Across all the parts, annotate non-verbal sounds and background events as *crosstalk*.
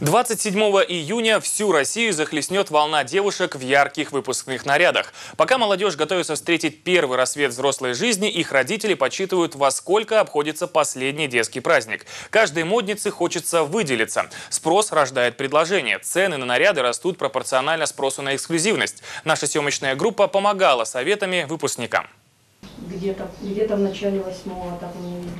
27 июня всю Россию захлестнет волна девушек в ярких выпускных нарядах. Пока молодежь готовится встретить первый рассвет взрослой жизни, их родители подсчитывают, во сколько обходится последний детский праздник. Каждой моднице хочется выделиться. Спрос рождает предложение. Цены на наряды растут пропорционально спросу на эксклюзивность. Наша съемочная группа помогала советами выпускникам где-то где в начале восьмого. Так,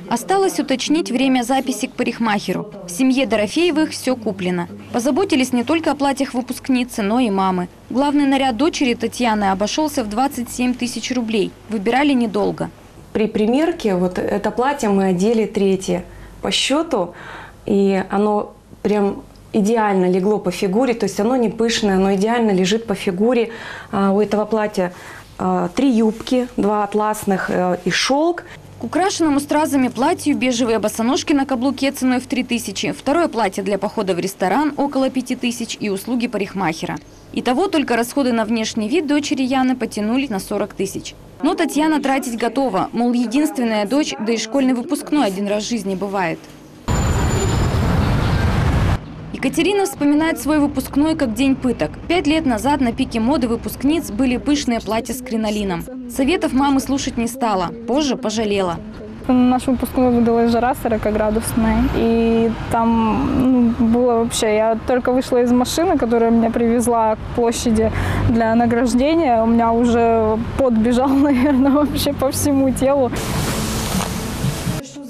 Осталось уточнить время записи к парикмахеру. В семье Дорофеевых все куплено. Позаботились не только о платьях выпускницы, но и мамы. Главный наряд дочери Татьяны обошелся в 27 тысяч рублей. Выбирали недолго. При примерке вот это платье мы одели третье по счету, и оно прям идеально легло по фигуре, то есть оно не пышное, оно идеально лежит по фигуре. А, у этого платья три юбки, два атласных э, и шелк. К украшенному стразами платью бежевые босоножки на каблуке ценой в 3000, второе платье для похода в ресторан около 5000 и услуги парикмахера. Итого только расходы на внешний вид дочери Яны потянули на 40 тысяч. Но Татьяна тратить готова, мол, единственная дочь, да и школьный выпускной один раз в жизни бывает. Екатерина вспоминает свой выпускной как день пыток. Пять лет назад на пике моды выпускниц были пышные платья с кринолином. Советов мамы слушать не стала, позже пожалела. На наш выпускной выдалась жара 40-градусная. И там ну, было вообще... Я только вышла из машины, которая меня привезла к площади для награждения. У меня уже пот бежал, *laughs* наверное, вообще по всему телу.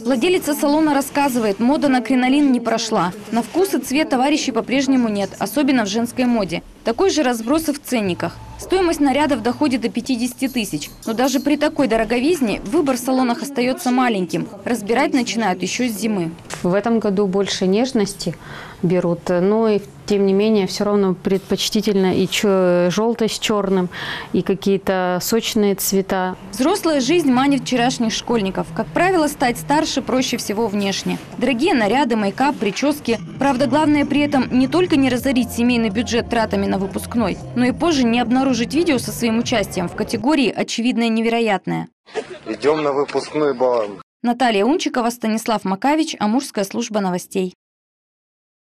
Владелица салона рассказывает, мода на кринолин не прошла. На вкус и цвет товарищей по-прежнему нет, особенно в женской моде. Такой же разброс и в ценниках. Стоимость нарядов доходит до 50 тысяч. Но даже при такой дороговизне выбор в салонах остается маленьким. Разбирать начинают еще с зимы. В этом году больше нежности берут, но и тем не менее все равно предпочтительно и желтый с черным, и какие-то сочные цвета. Взрослая жизнь манит вчерашних школьников. Как правило, стать старше проще всего внешне. Дорогие наряды, мейкап, прически. Правда, главное при этом не только не разорить семейный бюджет тратами на выпускной, но и позже не обнаружить видео со своим участием в категории «очевидное невероятное». Идем на выпускной бал. Наталья Унчикова, Станислав Макавич, Амурская служба новостей.